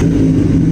Música